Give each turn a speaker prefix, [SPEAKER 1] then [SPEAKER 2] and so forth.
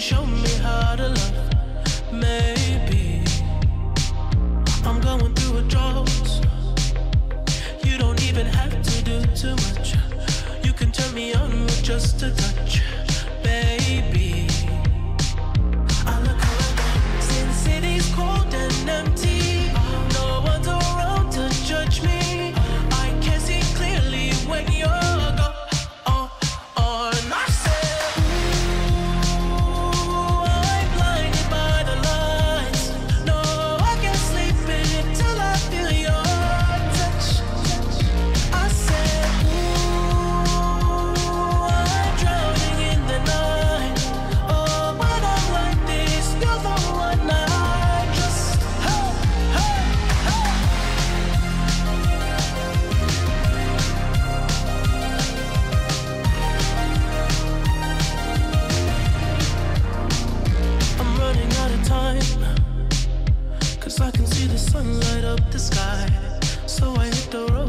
[SPEAKER 1] show me how to love. the road.